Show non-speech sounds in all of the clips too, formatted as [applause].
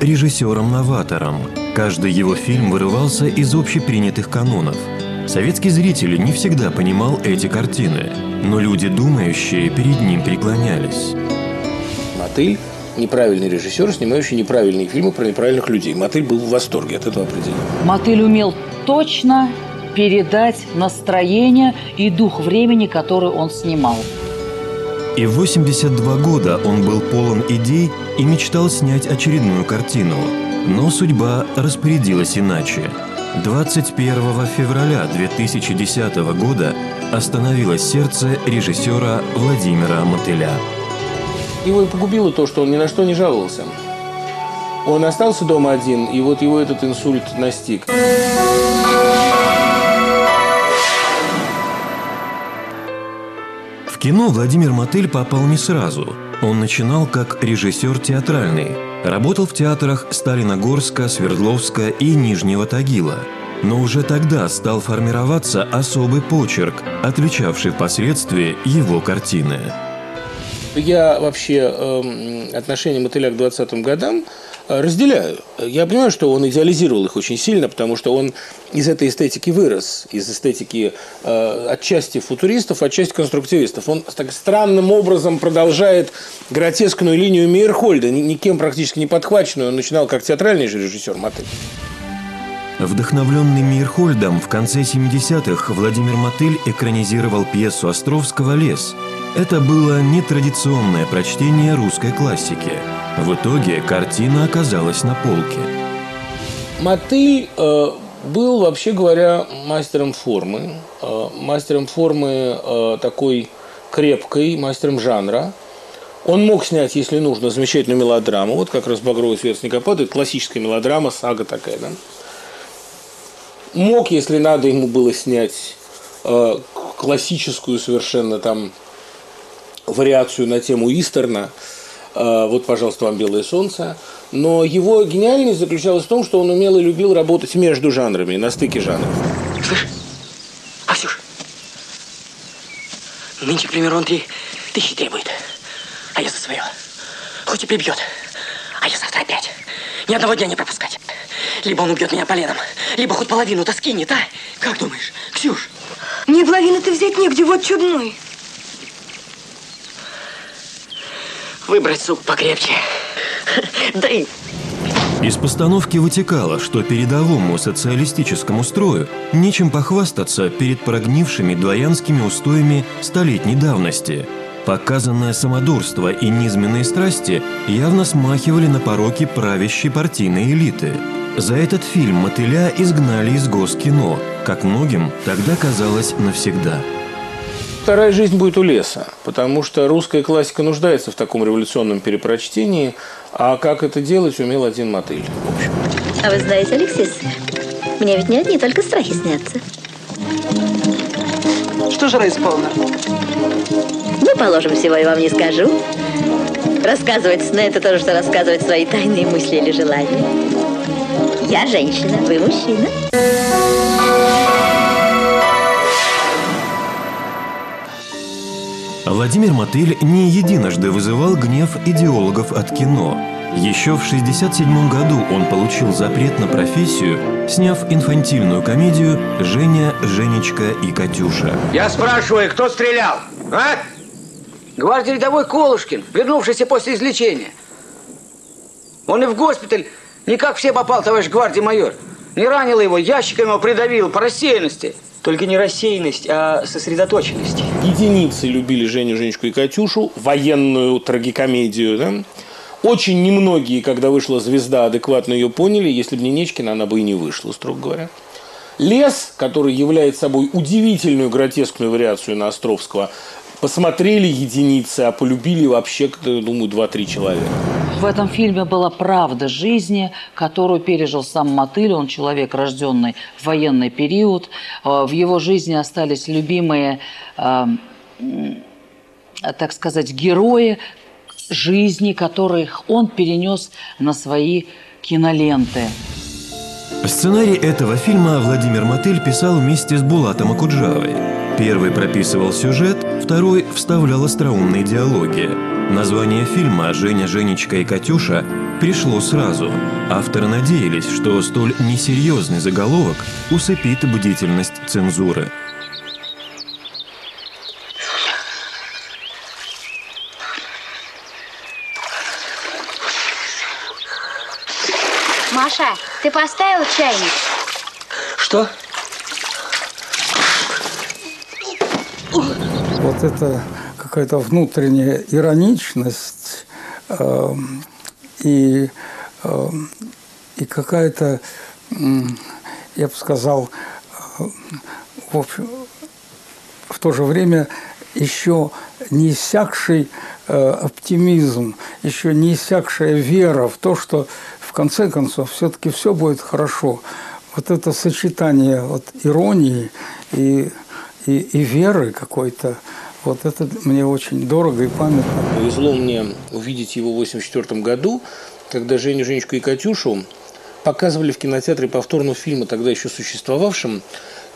Режиссером-новатором. Каждый его фильм вырывался из общепринятых канонов. Советский зритель не всегда понимал эти картины, но люди, думающие, перед ним преклонялись. Мотыль неправильный режиссер, снимающий неправильные фильмы про неправильных людей. Мотыль был в восторге от этого определения. Мотыль умел точно передать настроение и дух времени, который он снимал. И в 82 года он был полон идей и мечтал снять очередную картину. Но судьба распорядилась иначе. 21 февраля 2010 года остановилось сердце режиссера Владимира Мотыля. Его и погубило то, что он ни на что не жаловался. Он остался дома один, и вот его этот инсульт настиг. Кино Владимир Мотыль попал не сразу. Он начинал как режиссер театральный. Работал в театрах Сталиногорска, Свердловска и Нижнего Тагила. Но уже тогда стал формироваться особый почерк, отличавший впоследствии его картины. Я вообще э, отношение мотыля к 20-м годам разделяю. Я понимаю, что он идеализировал их очень сильно, потому что он из этой эстетики вырос, из эстетики э, отчасти футуристов, отчасти конструктивистов. Он так странным образом продолжает гротескную линию Мейерхольда, никем практически не подхваченную. Он начинал как театральный же режиссер Мотыль. Вдохновленный Мирхольдом в конце 70-х Владимир Мотыль экранизировал пьесу Островского «Лес», это было нетрадиционное прочтение русской классики. В итоге картина оказалась на полке. Мотыль э, был, вообще говоря, мастером формы. Э, мастером формы э, такой крепкой, мастером жанра. Он мог снять, если нужно, замечательную мелодраму. Вот как раз «Багровый свет снегопада» – это классическая мелодрама, сага такая, да? Мог, если надо ему было снять э, классическую совершенно там вариацию на тему Истерна. А, вот, пожалуйста, вам «Белое солнце». Но его гениальность заключалась в том, что он умел и любил работать между жанрами, на стыке жанров. Слышь, Аксюш, нынче, к примеру, он три тысячи требует, а я за свое. Хоть и прибьет, а я завтра опять. Ни одного дня не пропускать. Либо он убьет меня поленом, либо хоть половину-то скинет, а? Как думаешь, Ксюш? Мне половины-то взять негде, вот чудной. Выбрать сук покрепче. Да и... Из постановки вытекало, что передовому социалистическому строю нечем похвастаться перед прогнившими дворянскими устоями столетней давности. Показанное самодурство и низменные страсти явно смахивали на пороки правящей партийной элиты. За этот фильм мотыля изгнали из Госкино, как многим тогда казалось навсегда вторая жизнь будет у леса, потому что русская классика нуждается в таком революционном перепрочтении, а как это делать, умел один мотыль. А вы знаете, Алексей, мне ведь не одни только страхи снятся. Что же исполнено? Ну, положим, всего я вам не скажу. Рассказывать сны – это то же, что рассказывать свои тайные мысли или желания. Я женщина, вы мужчина. Владимир Мотыль не единожды вызывал гнев идеологов от кино. Еще в 1967 году он получил запрет на профессию, сняв инфантильную комедию «Женя, Женечка и Катюша». Я спрашиваю, кто стрелял? А? Гвардии рядовой Колушкин, вернувшийся после излечения. Он и в госпиталь не как все попал, товарищ гвардии майор. Не ранил его, ящиком его придавил по рассеянности. Только не рассеянность, а сосредоточенность. Единицы любили Женю, Женечку и Катюшу, военную трагикомедию, да? Очень немногие, когда вышла «Звезда», адекватно ее поняли. Если бы не Нечкина, она бы и не вышла, строго говоря. «Лес», который является собой удивительную гротескную вариацию на Островского, посмотрели единицы, а полюбили вообще, думаю, два-три человека. В этом фильме была правда жизни, которую пережил сам Мотыль. Он человек, рожденный в военный период. Э, в его жизни остались любимые, э, так сказать, герои жизни, которых он перенес на свои киноленты. Сценарий этого фильма Владимир Мотыль писал вместе с Булатом Акуджавой. Первый прописывал сюжет, второй вставлял остроумные диалоги. Название фильма «Женя, Женечка и Катюша» пришло сразу. Авторы надеялись, что столь несерьезный заголовок усыпит бдительность цензуры. Маша, ты поставил чайник? Что? Вот это какая-то внутренняя ироничность э, и, э, и какая-то, э, я бы сказал, э, в, общем, в то же время еще не иссякший э, оптимизм, еще не иссякшая вера в то, что в конце концов все-таки все будет хорошо. Вот это сочетание вот иронии и, и, и веры какой-то, вот это мне очень дорого и памятно. Повезло мне увидеть его в 1984 году, когда Женю, Женечку и Катюшу показывали в кинотеатре повторно фильма, тогда еще существовавшем.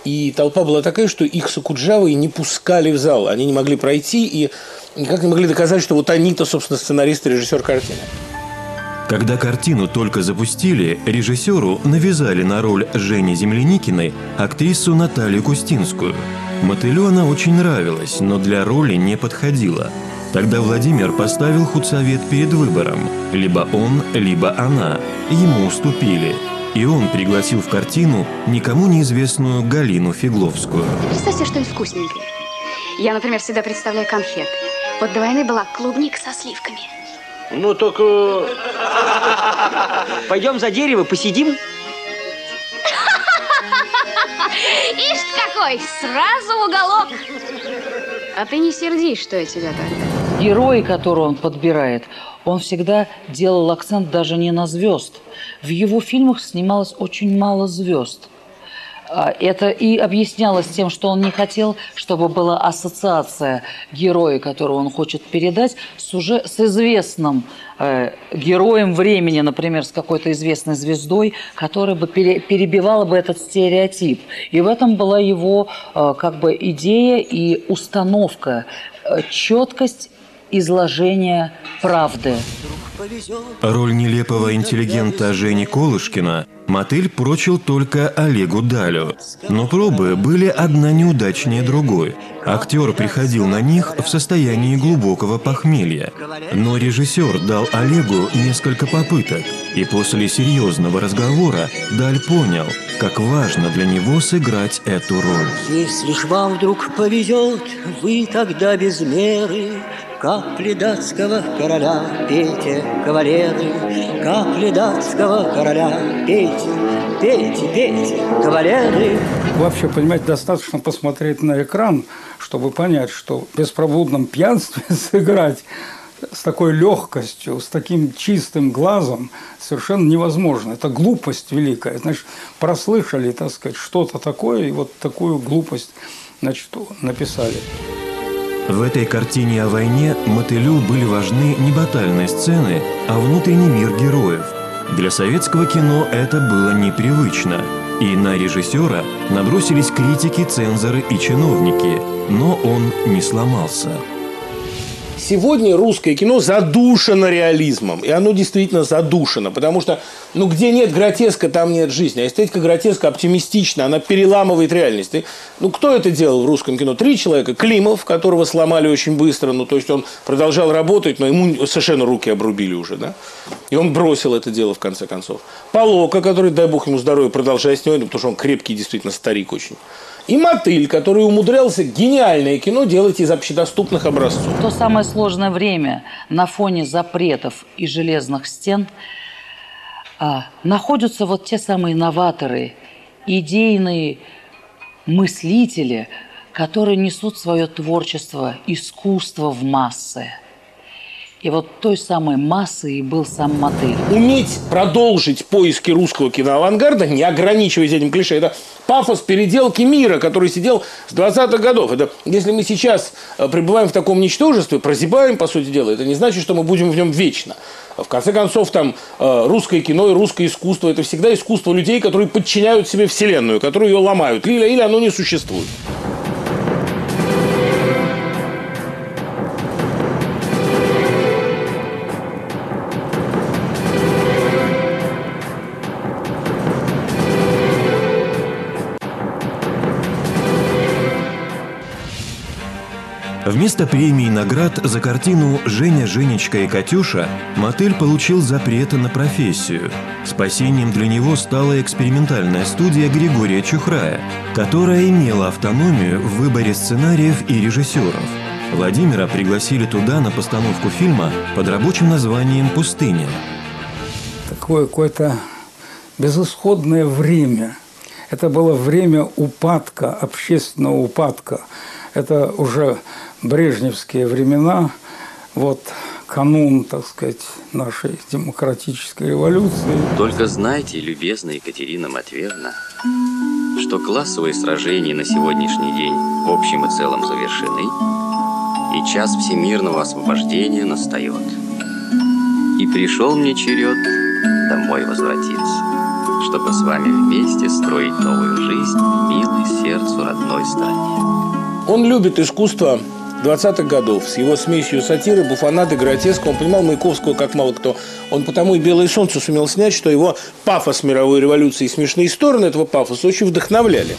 И толпа была такая, что их с Акуджавой не пускали в зал. Они не могли пройти и никак не могли доказать, что вот они-то, собственно, сценарист и режиссер картины. Когда картину только запустили, режиссеру навязали на роль Жени Земляникиной актрису Наталью Кустинскую. Мотылю она очень нравилась, но для роли не подходила. Тогда Владимир поставил худсовет перед выбором. Либо он, либо она. Ему уступили. И он пригласил в картину никому неизвестную Галину Фигловскую. Представьте что-нибудь вкусненькое. Я, например, всегда представляю конфеты. Вот до войны была клубника со сливками. Ну, только... Пойдем за дерево, посидим. Ишь какой, сразу в уголок. А ты не сердись, что я тебя так. Герой, которого он подбирает, он всегда делал акцент даже не на звезд. В его фильмах снималось очень мало звезд. А, Это и объяснялось тем, что он не хотел, чтобы была ассоциация героя, которого он хочет передать, с уже с известным э, героем времени, например, с какой-то известной звездой, которая бы пере- перебивала бы этот стереотип. И в этом была его э, как бы идея и установка, э, четкость изложения правды. Роль нелепого интеллигента Жени Колышкина Мотыль прочил только Олегу Далю. Но пробы были одна неудачнее другой. Актер приходил на них в состоянии глубокого похмелья. Но режиссер дал Олегу несколько попыток. И после серьезного разговора Даль понял, как важно для него сыграть эту роль. Если ж вам вдруг повезет, вы тогда без меры Капли датского короля пейте, кавалеры Капли датского короля пейте, пейте, пейте, кавалеры Вообще, понимаете, достаточно посмотреть на экран, чтобы понять, что в беспробудном пьянстве [laughs] сыграть с такой легкостью, с таким чистым глазом совершенно невозможно. Это глупость великая. Значит, прослышали, так сказать, что-то такое, и вот такую глупость значит, написали. В этой картине о войне Мотылю были важны не батальные сцены, а внутренний мир героев. Для советского кино это было непривычно. И на режиссера набросились критики, цензоры и чиновники. Но он не сломался. Сегодня русское кино задушено реализмом. И оно действительно задушено. Потому что, ну, где нет гротеска, там нет жизни. А эстетика гротеска оптимистична. Она переламывает реальность. И, ну, кто это делал в русском кино? Три человека. Климов, которого сломали очень быстро. Ну, то есть, он продолжал работать, но ему совершенно руки обрубили уже, да? И он бросил это дело, в конце концов. Полока, который, дай бог ему здоровья, продолжает снимать, потому что он крепкий, действительно, старик очень. И Мотыль, который умудрялся гениальное кино делать из общедоступных образцов. В то самое сложное время на фоне запретов и железных стен а, находятся вот те самые новаторы, идейные мыслители, которые несут свое творчество, искусство в массы. И вот той самой массой и был сам Мотыль. Уметь продолжить поиски русского киноавангарда, не ограничиваясь этим клише, это пафос переделки мира, который сидел с 20-х годов. Это, если мы сейчас э, пребываем в таком ничтожестве, прозябаем, по сути дела, это не значит, что мы будем в нем вечно. В конце концов, там э, русское кино и русское искусство – это всегда искусство людей, которые подчиняют себе вселенную, которые ее ломают, или, или оно не существует. Вместо премии и наград за картину «Женя, Женечка и Катюша» Мотель получил запрет на профессию. Спасением для него стала экспериментальная студия Григория Чухрая, которая имела автономию в выборе сценариев и режиссеров. Владимира пригласили туда на постановку фильма под рабочим названием «Пустыня». Такое какое-то безысходное время. Это было время упадка, общественного упадка. Это уже брежневские времена, вот канун, так сказать, нашей демократической революции. Только знайте, любезная Екатерина Матвеевна, что классовые сражения на сегодняшний день в общем и целом завершены, и час всемирного освобождения настает. И пришел мне черед домой возвратиться, чтобы с вами вместе строить новую жизнь в милой сердцу родной стране. Он любит искусство 20-х годов с его смесью сатиры, буфонады, гротеска. Он понимал Маяковского как мало кто. Он потому и «Белое солнце» сумел снять, что его пафос мировой революции и смешные стороны этого пафоса очень вдохновляли.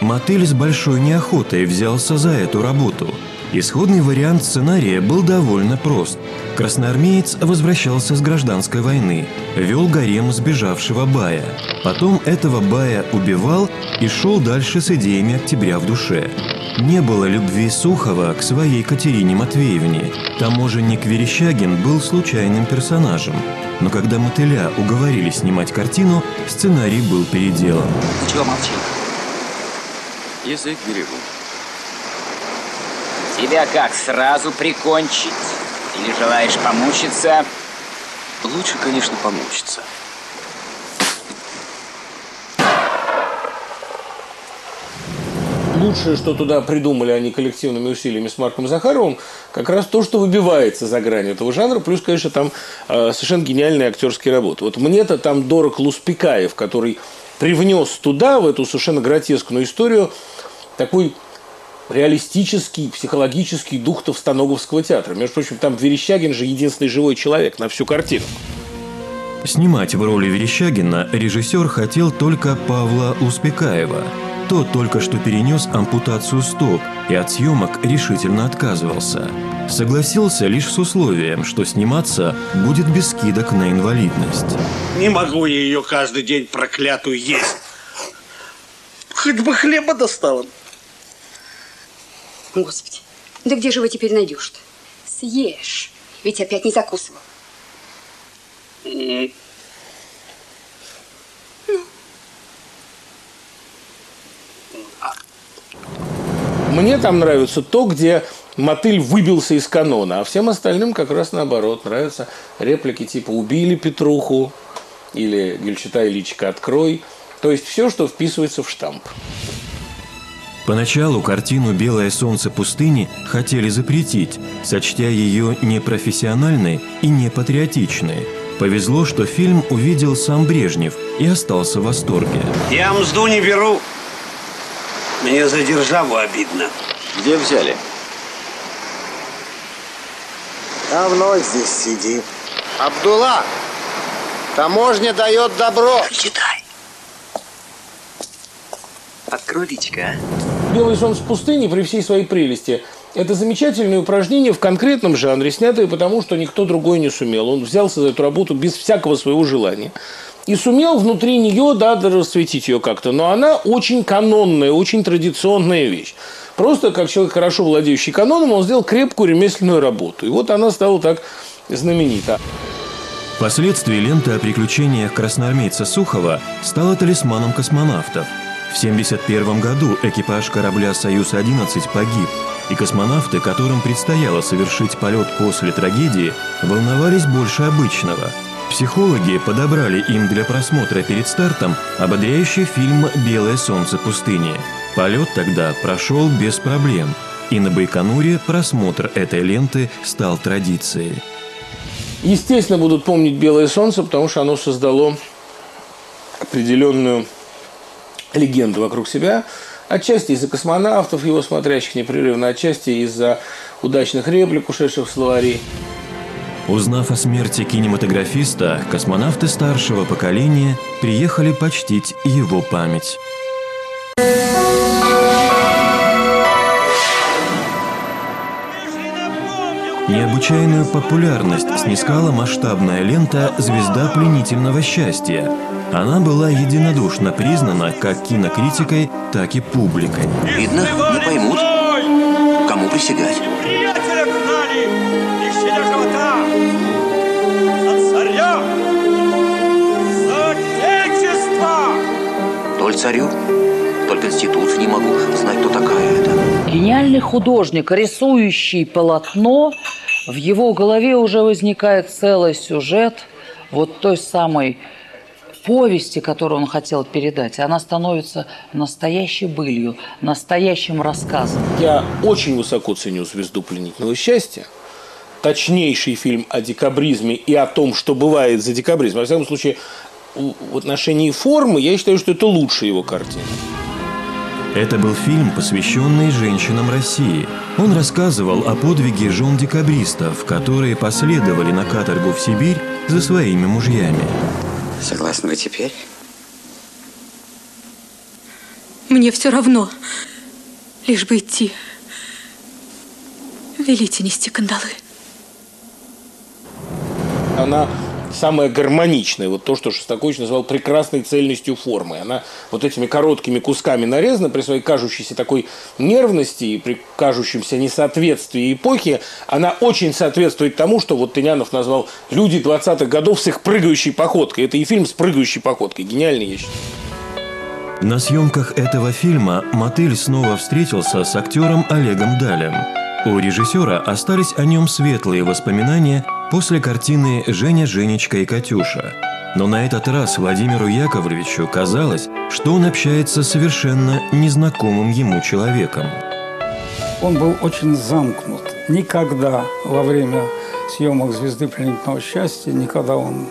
Мотель с большой неохотой взялся за эту работу. Исходный вариант сценария был довольно прост. Красноармеец возвращался с гражданской войны, вел гарем сбежавшего Бая. Потом этого Бая убивал и шел дальше с идеями октября в душе. Не было любви Сухова к своей Катерине Матвеевне. Таможенник Верещагин был случайным персонажем. Но когда мотыля уговорили снимать картину, сценарий был переделан. Ты чего молчишь? Язык берегу. Тебя как, сразу прикончить? Или желаешь помучиться? Лучше, конечно, помучиться. Лучшее, что туда придумали они коллективными усилиями с Марком Захаровым, как раз то, что выбивается за грань этого жанра, плюс, конечно, там э, совершенно гениальные актерские работы. Вот мне-то там дорог Луспекаев, который привнес туда, в эту совершенно гротескную историю, такой реалистический, психологический дух Товстоноговского театра. Между прочим, там Верещагин же единственный живой человек на всю картину. Снимать в роли Верещагина режиссер хотел только Павла Успекаева. Тот только что перенес ампутацию стоп и от съемок решительно отказывался. Согласился лишь с условием, что сниматься будет без скидок на инвалидность. Не могу я ее каждый день проклятую есть. Хоть бы хлеба достала. Господи, да где же его теперь найдешь-то? Съешь, ведь опять не закусывал. Мне там нравится то, где мотыль выбился из канона, а всем остальным как раз наоборот. Нравятся реплики типа «убили Петруху» или «Гюльчатай личика открой». То есть все, что вписывается в штамп. Поначалу картину «Белое солнце пустыни» хотели запретить, сочтя ее непрофессиональной и непатриотичной. Повезло, что фильм увидел сам Брежнев и остался в восторге. Я мзду не беру. Мне за державу обидно. Где взяли? Давно здесь сидим. Абдулла, таможня дает добро. Читай. Открой личка, «Белый солнце пустыни» при всей своей прелести – это замечательное упражнение в конкретном жанре, снятое потому, что никто другой не сумел. Он взялся за эту работу без всякого своего желания. И сумел внутри нее, да, расцветить ее как-то. Но она очень канонная, очень традиционная вещь. Просто как человек, хорошо владеющий каноном, он сделал крепкую ремесленную работу. И вот она стала так знаменита. Впоследствии лента о приключениях красноармейца Сухова стала талисманом космонавтов. В 1971 году экипаж корабля «Союз-11» погиб, и космонавты, которым предстояло совершить полет после трагедии, волновались больше обычного. Психологи подобрали им для просмотра перед стартом ободряющий фильм «Белое солнце пустыни». Полет тогда прошел без проблем, и на Байконуре просмотр этой ленты стал традицией. Естественно, будут помнить «Белое солнце», потому что оно создало определенную легенду вокруг себя, отчасти из-за космонавтов, его смотрящих непрерывно, отчасти из-за удачных реплик, ушедших в словари. Узнав о смерти кинематографиста, космонавты старшего поколения приехали почтить его память. необычайную популярность снискала масштабная лента «Звезда пленительного счастья». Она была единодушно признана как кинокритикой, так и публикой. Видно, не поймут, кому присягать. Толь царю, только институт не могу знать, кто такая это. Гениальный художник, рисующий полотно, в его голове уже возникает целый сюжет вот той самой повести, которую он хотел передать. Она становится настоящей былью, настоящим рассказом. Я очень высоко ценю «Звезду пленительного счастья». Точнейший фильм о декабризме и о том, что бывает за декабризм. Во всяком случае, в отношении формы я считаю, что это лучшая его картина. Это был фильм, посвященный женщинам России. Он рассказывал о подвиге жен декабристов, которые последовали на каторгу в Сибирь за своими мужьями. Согласны вы теперь? Мне все равно, лишь бы идти. Велите нести кандалы. Она самая гармоничная, вот то, что Шостакович назвал прекрасной цельностью формы. Она вот этими короткими кусками нарезана при своей кажущейся такой нервности и при кажущемся несоответствии эпохи. Она очень соответствует тому, что вот Тынянов назвал «Люди 20-х годов с их прыгающей походкой». Это и фильм с прыгающей походкой. Гениальный, я считаю. На съемках этого фильма Мотыль снова встретился с актером Олегом Далем. У режиссера остались о нем светлые воспоминания после картины «Женя, Женечка и Катюша». Но на этот раз Владимиру Яковлевичу казалось, что он общается с совершенно незнакомым ему человеком. Он был очень замкнут. Никогда во время съемок «Звезды пленительного счастья», никогда он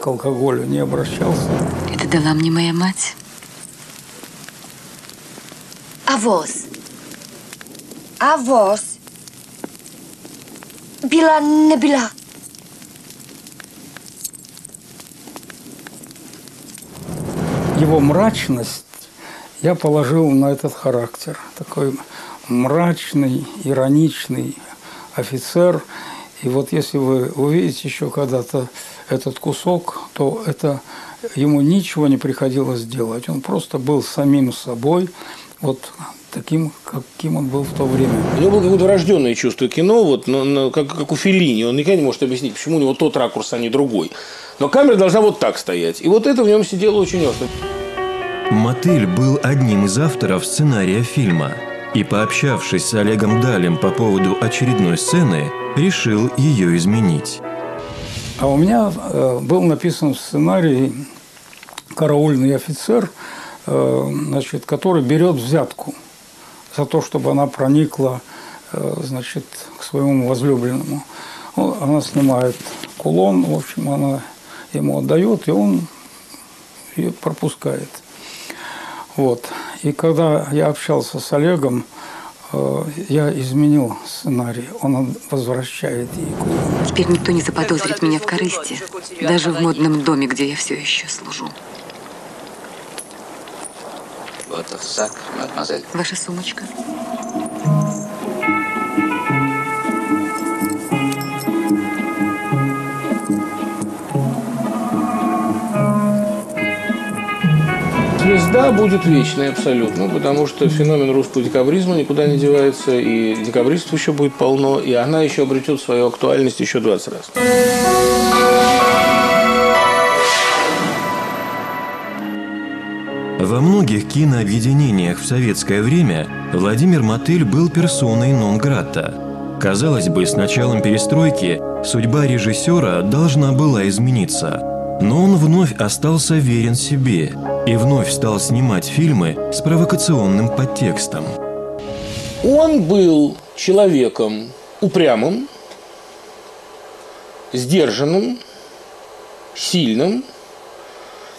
к алкоголю не обращался. Это дала мне моя мать. Авоз. Авоз. Bila не bila. Его мрачность я положил на этот характер. Такой мрачный, ироничный офицер. И вот если вы увидите еще когда-то этот кусок, то это ему ничего не приходилось делать. Он просто был самим собой, вот таким, каким он был в то время. У него было какое-то врожденное чувство кино, вот, но, но, как, как у Феллини. Он никогда не может объяснить, почему у него тот ракурс, а не другой. Но камера должна вот так стоять. И вот это в нем сидело очень остро. Мотыль был одним из авторов сценария фильма. И, пообщавшись с Олегом Далем по поводу очередной сцены, решил ее изменить. А у меня э, был написан в сценарии караульный офицер, э, значит, который берет взятку за то, чтобы она проникла э, значит, к своему возлюбленному. Ну, она снимает кулон, в общем, она ему отдает, и он ее пропускает. Вот. И когда я общался с Олегом, э, я изменил сценарий. Он возвращает ей кулон. Теперь никто не заподозрит меня в корысти, даже в модном доме, где я все еще служу. Вот сак, мадемуазель. Ваша сумочка. Звезда будет вечной абсолютно, потому что феномен русского декабризма никуда не девается, и декабристов еще будет полно, и она еще обретет свою актуальность еще 20 раз. Во многих кинообъединениях в советское время Владимир Мотыль был персоной нон-грата. Казалось бы, с началом перестройки судьба режиссера должна была измениться. Но он вновь остался верен себе и вновь стал снимать фильмы с провокационным подтекстом. Он был человеком упрямым, сдержанным, сильным.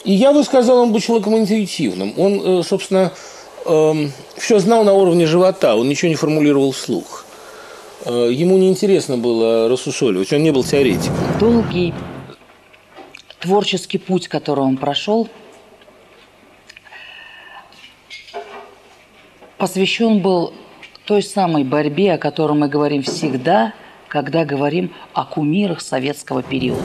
И я бы сказал, он был человеком интуитивным. Он, э, собственно, эм, все знал на уровне живота, он ничего не формулировал вслух. Э, ему неинтересно было рассусоливать, он не был теоретиком. Долгий творческий путь, который он прошел, посвящен был той самой борьбе, о которой мы говорим всегда когда говорим о кумирах советского периода.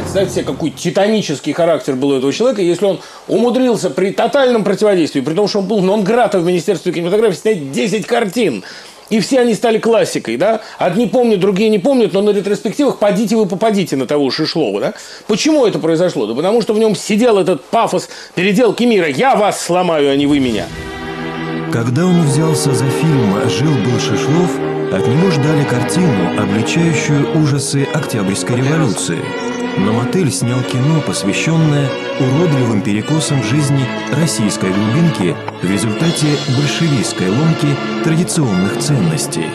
Представьте себе, какой титанический характер был у этого человека, если он умудрился при тотальном противодействии, при том, что он был нон-грата в Министерстве кинематографии, снять 10 картин. И все они стали классикой, да? Одни помнят, другие не помнят, но на ретроспективах подите вы попадите на того Шишлова, да? Почему это произошло? Да потому что в нем сидел этот пафос переделки мира. Я вас сломаю, а не вы меня. Когда он взялся за фильм «Жил-был Шишлов», от него ждали картину, обличающую ужасы Октябрьской революции. Но Мотель снял кино, посвященное уродливым перекосам жизни российской глубинки в результате большевистской ломки традиционных ценностей.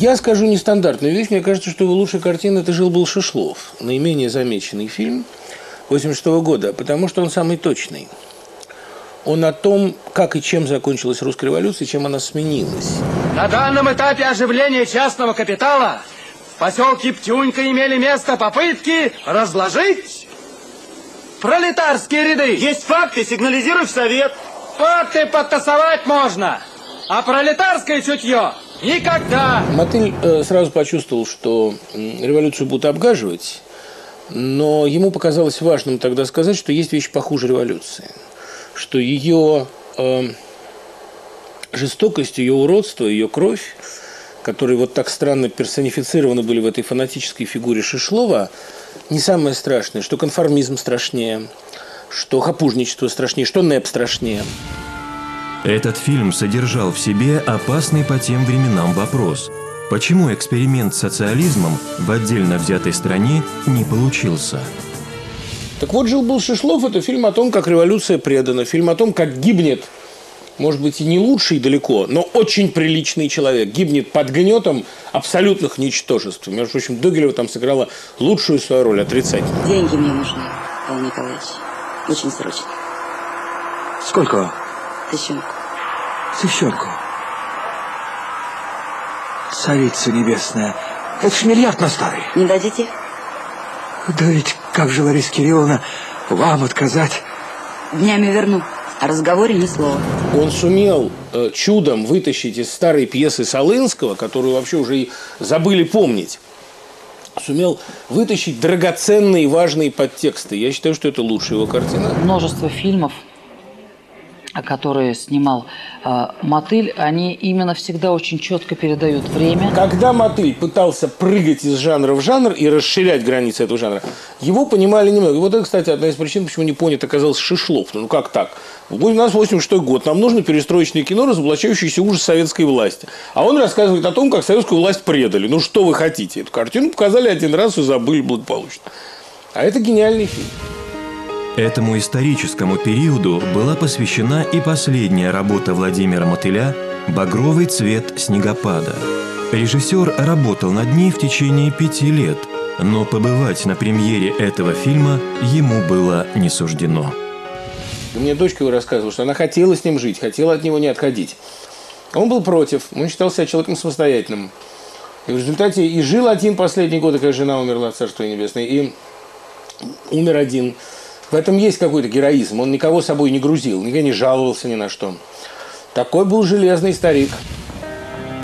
Я скажу нестандартную вещь. Мне кажется, что его лучшая картина – это «Жил-был Шишлов». Наименее замеченный фильм 86 года, потому что он самый точный. Он о том, как и чем закончилась русская революция, чем она сменилась. На данном этапе оживления частного капитала поселке Птюнька имели место попытки разложить пролетарские ряды. Есть факты, сигнализируй в совет. Факты подтасовать можно, а пролетарское чутье никогда. Мотыль э, сразу почувствовал, что революцию будут обгаживать, но ему показалось важным тогда сказать, что есть вещи похуже революции, что ее э, жестокость, ее уродство, ее кровь, которые вот так странно персонифицированы были в этой фанатической фигуре Шишлова, не самое страшное, что конформизм страшнее, что хапужничество страшнее, что НЭП страшнее. Этот фильм содержал в себе опасный по тем временам вопрос. Почему эксперимент с социализмом в отдельно взятой стране не получился? Так вот, «Жил-был Шишлов» – это фильм о том, как революция предана, фильм о том, как гибнет, может быть, и не лучший далеко, но очень приличный человек. Гибнет под гнетом абсолютных ничтожеств. Между прочим, Догилева там сыграла лучшую свою роль, отрицательную. Деньги мне нужны, Павел Николаевич. Очень срочно. Сколько? Тыщенку. Сыщенку. Царица небесная. Это ж миллиард на старый. Не дадите? Да ведь как же, Лариса Кирилловна, вам отказать? Днями верну. О разговоре ни слова. Он сумел э, чудом вытащить из старой пьесы Солынского, которую вообще уже и забыли помнить, сумел вытащить драгоценные и важные подтексты. Я считаю, что это лучшая его картина. Множество фильмов, которые снимал э, Мотыль, они именно всегда очень четко передают время. Когда Мотыль пытался прыгать из жанра в жанр и расширять границы этого жанра, его понимали немного. И вот это, кстати, одна из причин, почему не понят оказался Шишлов. Ну как так? У нас 86 год, нам нужно перестроечное кино, разоблачающееся ужас советской власти. А он рассказывает о том, как советскую власть предали. Ну что вы хотите? Эту картину показали один раз и забыли благополучно. А это гениальный фильм. Этому историческому периоду была посвящена и последняя работа Владимира Мотыля «Багровый цвет снегопада». Режиссер работал над ней в течение пяти лет, но побывать на премьере этого фильма ему было не суждено. Мне дочка рассказывала, что она хотела с ним жить, хотела от него не отходить. Он был против, он считал себя человеком самостоятельным. И в результате и жил один последний год, когда жена умерла, царство небесное, и умер один. В этом есть какой-то героизм. Он никого собой не грузил, никогда не жаловался ни на что. Такой был железный старик.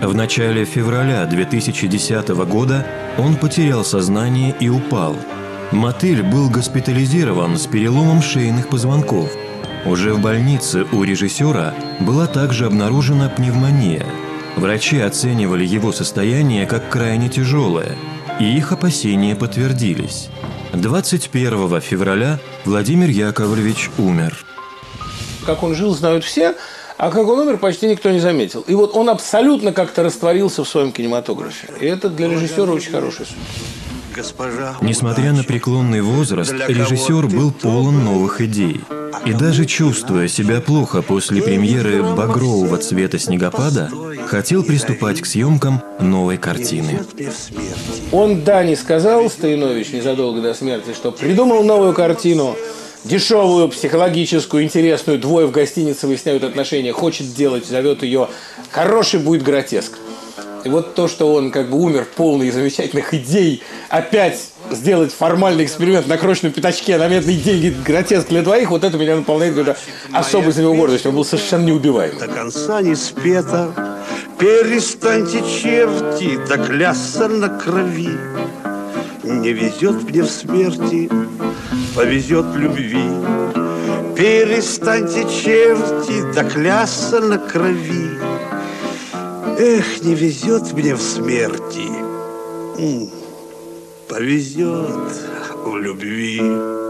В начале февраля 2010 года он потерял сознание и упал. Мотыль был госпитализирован с переломом шейных позвонков. Уже в больнице у режиссера была также обнаружена пневмония. Врачи оценивали его состояние как крайне тяжелое, и их опасения подтвердились. 21 февраля Владимир Яковлевич умер. Как он жил, знают все, а как он умер, почти никто не заметил. И вот он абсолютно как-то растворился в своем кинематографе. И это для режиссера очень хороший суд. Госпожа Несмотря на преклонный возраст, режиссер был полон новых идей. И даже чувствуя себя плохо после премьеры «Багрового цвета снегопада», хотел приступать к съемкам новой картины. Он, да, не сказал, Стоянович, незадолго до смерти, что придумал новую картину, дешевую, психологическую, интересную, двое в гостинице выясняют отношения, хочет делать, зовет ее. «Хороший будет гротеск». И вот то, что он как бы умер полный замечательных идей, опять сделать формальный эксперимент на крошечном пятачке а на медные деньги гротеск для двоих, вот это меня наполняет говорю, особой за него гордостью. Он был совершенно неубиваем. До конца не спета, перестаньте черти, да клясться на крови. Не везет мне в смерти, повезет любви. Перестаньте черти, да клясться на крови. Эх, не везет мне в смерти. Повезет в любви.